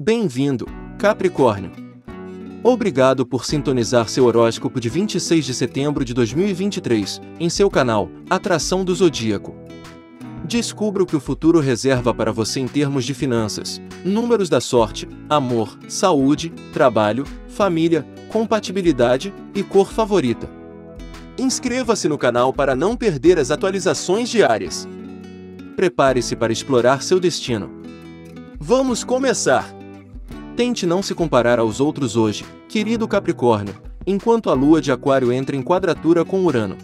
Bem-vindo, Capricórnio. Obrigado por sintonizar seu horóscopo de 26 de setembro de 2023 em seu canal Atração do Zodíaco. Descubra o que o futuro reserva para você em termos de finanças, números da sorte, amor, saúde, trabalho, família, compatibilidade e cor favorita. Inscreva-se no canal para não perder as atualizações diárias. Prepare-se para explorar seu destino. Vamos começar! Tente não se comparar aos outros hoje, querido Capricórnio, enquanto a lua de Aquário entra em quadratura com Urano.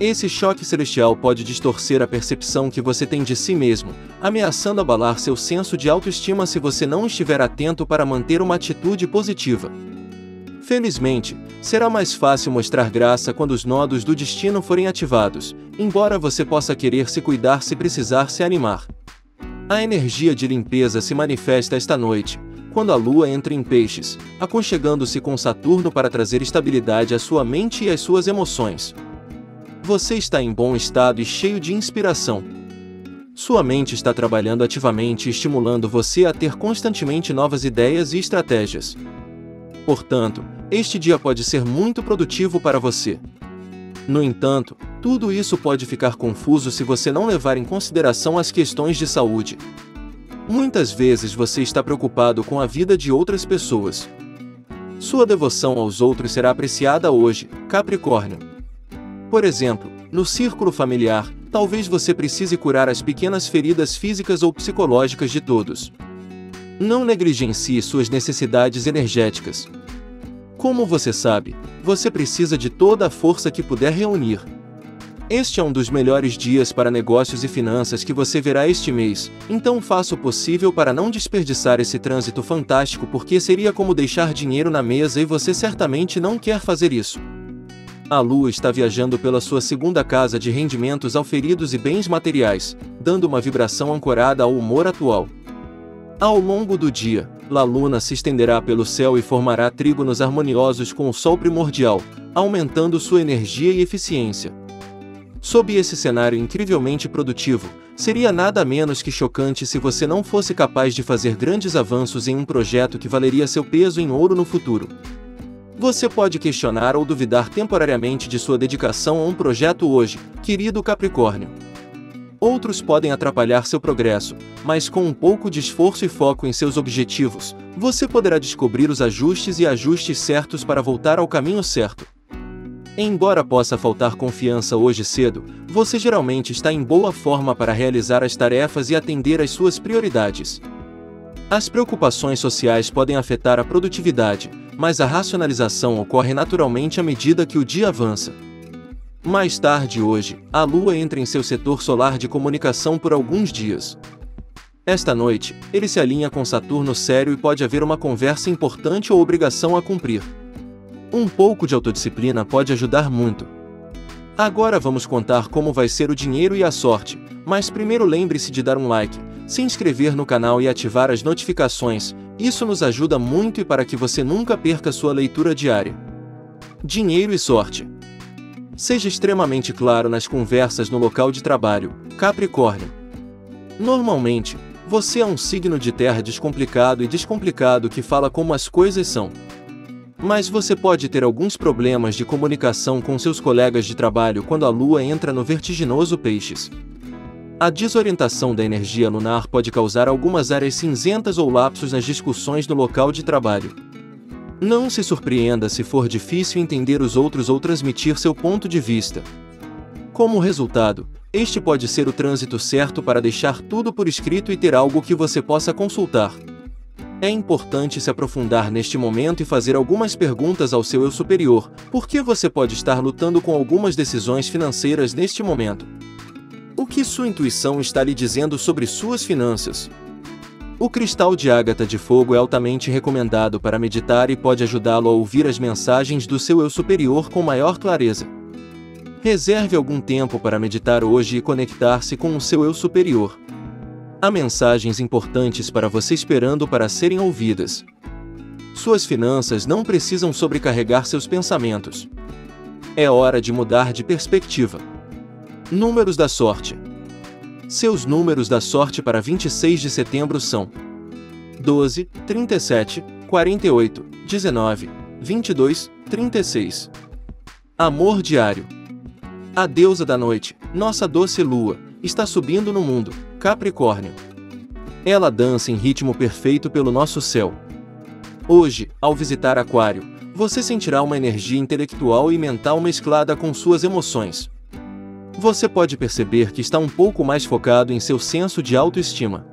Esse choque celestial pode distorcer a percepção que você tem de si mesmo, ameaçando abalar seu senso de autoestima se você não estiver atento para manter uma atitude positiva. Felizmente, será mais fácil mostrar graça quando os nodos do destino forem ativados, embora você possa querer se cuidar se precisar se animar. A energia de limpeza se manifesta esta noite, quando a lua entra em peixes, aconchegando-se com Saturno para trazer estabilidade à sua mente e às suas emoções. Você está em bom estado e cheio de inspiração. Sua mente está trabalhando ativamente e estimulando você a ter constantemente novas ideias e estratégias. Portanto, este dia pode ser muito produtivo para você. No entanto, tudo isso pode ficar confuso se você não levar em consideração as questões de saúde. Muitas vezes você está preocupado com a vida de outras pessoas. Sua devoção aos outros será apreciada hoje, Capricórnio. Por exemplo, no círculo familiar, talvez você precise curar as pequenas feridas físicas ou psicológicas de todos. Não negligencie suas necessidades energéticas. Como você sabe, você precisa de toda a força que puder reunir. Este é um dos melhores dias para negócios e finanças que você verá este mês, então faça o possível para não desperdiçar esse trânsito fantástico porque seria como deixar dinheiro na mesa e você certamente não quer fazer isso. A Lua está viajando pela sua segunda casa de rendimentos auferidos e bens materiais, dando uma vibração ancorada ao humor atual. Ao longo do dia, La Luna se estenderá pelo céu e formará trígonos harmoniosos com o Sol primordial, aumentando sua energia e eficiência. Sob esse cenário incrivelmente produtivo, seria nada menos que chocante se você não fosse capaz de fazer grandes avanços em um projeto que valeria seu peso em ouro no futuro. Você pode questionar ou duvidar temporariamente de sua dedicação a um projeto hoje, querido Capricórnio. Outros podem atrapalhar seu progresso, mas com um pouco de esforço e foco em seus objetivos, você poderá descobrir os ajustes e ajustes certos para voltar ao caminho certo. Embora possa faltar confiança hoje cedo, você geralmente está em boa forma para realizar as tarefas e atender às suas prioridades. As preocupações sociais podem afetar a produtividade, mas a racionalização ocorre naturalmente à medida que o dia avança. Mais tarde hoje, a Lua entra em seu setor solar de comunicação por alguns dias. Esta noite, ele se alinha com Saturno sério e pode haver uma conversa importante ou obrigação a cumprir. Um pouco de autodisciplina pode ajudar muito. Agora vamos contar como vai ser o dinheiro e a sorte, mas primeiro lembre-se de dar um like, se inscrever no canal e ativar as notificações, isso nos ajuda muito e para que você nunca perca sua leitura diária. Dinheiro e sorte. Seja extremamente claro nas conversas no local de trabalho, Capricórnio. Normalmente, você é um signo de terra descomplicado e descomplicado que fala como as coisas são. Mas você pode ter alguns problemas de comunicação com seus colegas de trabalho quando a lua entra no vertiginoso Peixes. A desorientação da energia lunar pode causar algumas áreas cinzentas ou lapsos nas discussões no local de trabalho. Não se surpreenda se for difícil entender os outros ou transmitir seu ponto de vista. Como resultado, este pode ser o trânsito certo para deixar tudo por escrito e ter algo que você possa consultar. É importante se aprofundar neste momento e fazer algumas perguntas ao seu eu superior, porque você pode estar lutando com algumas decisões financeiras neste momento. O que sua intuição está lhe dizendo sobre suas finanças? O cristal de ágata de fogo é altamente recomendado para meditar e pode ajudá-lo a ouvir as mensagens do seu eu superior com maior clareza. Reserve algum tempo para meditar hoje e conectar-se com o seu eu superior. Há mensagens importantes para você esperando para serem ouvidas. Suas finanças não precisam sobrecarregar seus pensamentos. É hora de mudar de perspectiva. Números da sorte. Seus números da sorte para 26 de setembro são 12, 37, 48, 19, 22, 36. Amor diário. A deusa da noite, nossa doce lua, está subindo no mundo, Capricórnio. Ela dança em ritmo perfeito pelo nosso céu. Hoje, ao visitar Aquário, você sentirá uma energia intelectual e mental mesclada com suas emoções. Você pode perceber que está um pouco mais focado em seu senso de autoestima.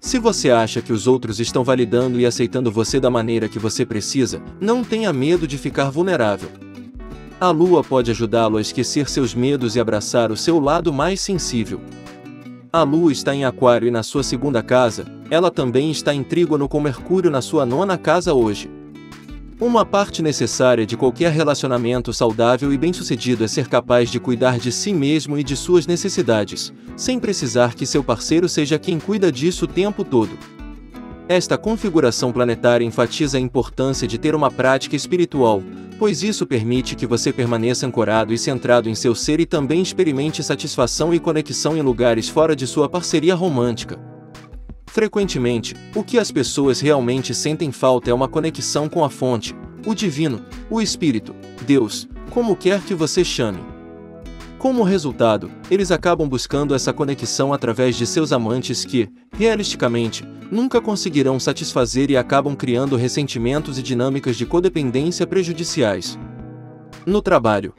Se você acha que os outros estão validando e aceitando você da maneira que você precisa, não tenha medo de ficar vulnerável. A lua pode ajudá-lo a esquecer seus medos e abraçar o seu lado mais sensível. A lua está em Aquário e na sua segunda casa, ela também está em Trígono com Mercúrio na sua nona casa hoje. Uma parte necessária de qualquer relacionamento saudável e bem-sucedido é ser capaz de cuidar de si mesmo e de suas necessidades, sem precisar que seu parceiro seja quem cuida disso o tempo todo. Esta configuração planetária enfatiza a importância de ter uma prática espiritual, pois isso permite que você permaneça ancorado e centrado em seu ser e também experimente satisfação e conexão em lugares fora de sua parceria romântica. Frequentemente, o que as pessoas realmente sentem falta é uma conexão com a fonte, o divino, o espírito, Deus, como quer que você chame. Como resultado, eles acabam buscando essa conexão através de seus amantes que, realisticamente, nunca conseguirão satisfazer e acabam criando ressentimentos e dinâmicas de codependência prejudiciais. No trabalho.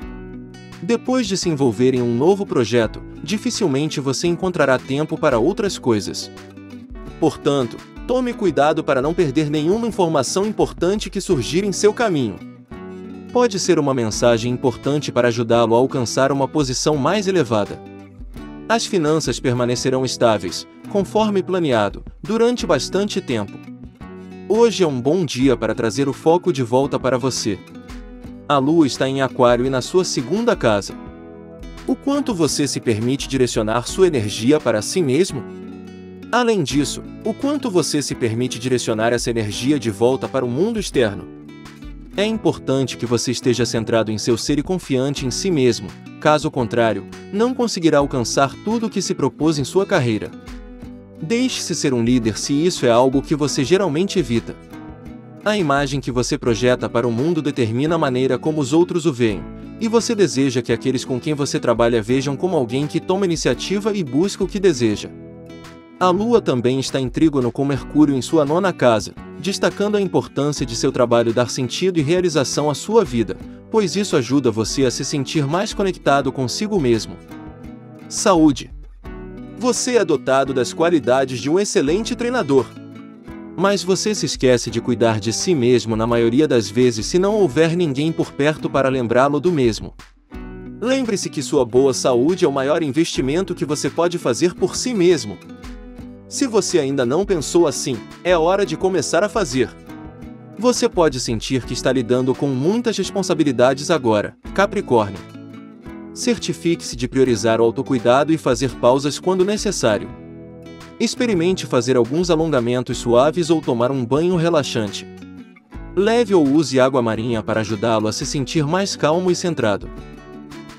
Depois de se envolver em um novo projeto, dificilmente você encontrará tempo para outras coisas. Portanto, tome cuidado para não perder nenhuma informação importante que surgir em seu caminho. Pode ser uma mensagem importante para ajudá-lo a alcançar uma posição mais elevada. As finanças permanecerão estáveis, conforme planeado, durante bastante tempo. Hoje é um bom dia para trazer o foco de volta para você. A lua está em Aquário e na sua segunda casa. O quanto você se permite direcionar sua energia para si mesmo? Além disso, o quanto você se permite direcionar essa energia de volta para o mundo externo. É importante que você esteja centrado em seu ser e confiante em si mesmo, caso contrário, não conseguirá alcançar tudo o que se propôs em sua carreira. Deixe-se ser um líder se isso é algo que você geralmente evita. A imagem que você projeta para o mundo determina a maneira como os outros o veem, e você deseja que aqueles com quem você trabalha vejam como alguém que toma iniciativa e busca o que deseja. A Lua também está em trígono com Mercúrio em sua nona casa, destacando a importância de seu trabalho dar sentido e realização à sua vida, pois isso ajuda você a se sentir mais conectado consigo mesmo. Saúde. Você é dotado das qualidades de um excelente treinador. Mas você se esquece de cuidar de si mesmo na maioria das vezes se não houver ninguém por perto para lembrá-lo do mesmo. Lembre-se que sua boa saúde é o maior investimento que você pode fazer por si mesmo. Se você ainda não pensou assim, é hora de começar a fazer. Você pode sentir que está lidando com muitas responsabilidades agora, Capricórnio. Certifique-se de priorizar o autocuidado e fazer pausas quando necessário. Experimente fazer alguns alongamentos suaves ou tomar um banho relaxante. Leve ou use água marinha para ajudá-lo a se sentir mais calmo e centrado.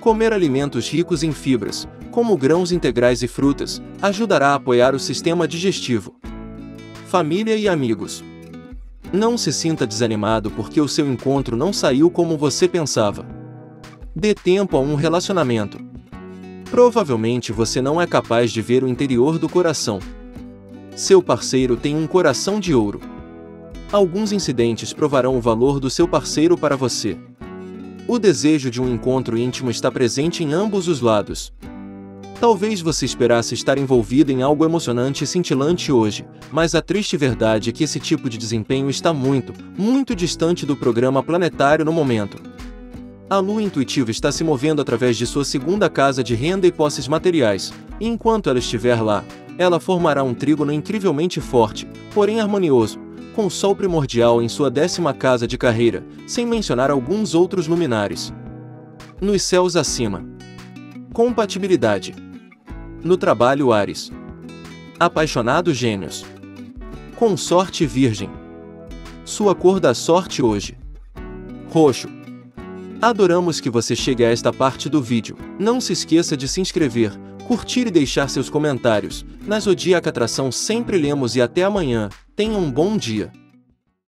Comer alimentos ricos em fibras, como grãos integrais e frutas, ajudará a apoiar o sistema digestivo. Família e amigos. Não se sinta desanimado porque o seu encontro não saiu como você pensava. Dê tempo a um relacionamento. Provavelmente você não é capaz de ver o interior do coração. Seu parceiro tem um coração de ouro. Alguns incidentes provarão o valor do seu parceiro para você. O desejo de um encontro íntimo está presente em ambos os lados. Talvez você esperasse estar envolvido em algo emocionante e cintilante hoje, mas a triste verdade é que esse tipo de desempenho está muito, muito distante do programa planetário no momento. A lua intuitiva está se movendo através de sua segunda casa de renda e posses materiais, e enquanto ela estiver lá, ela formará um trígono incrivelmente forte, porém harmonioso, com o Sol primordial em sua décima casa de carreira, sem mencionar alguns outros luminares. Nos céus acima. Compatibilidade no trabalho Ares. Apaixonado Gêmeos. Consorte Virgem. Sua cor da sorte hoje. Roxo. Adoramos que você chegue a esta parte do vídeo. Não se esqueça de se inscrever, curtir e deixar seus comentários. Na Zodíaca Atração sempre lemos e até amanhã. Tenha um bom dia.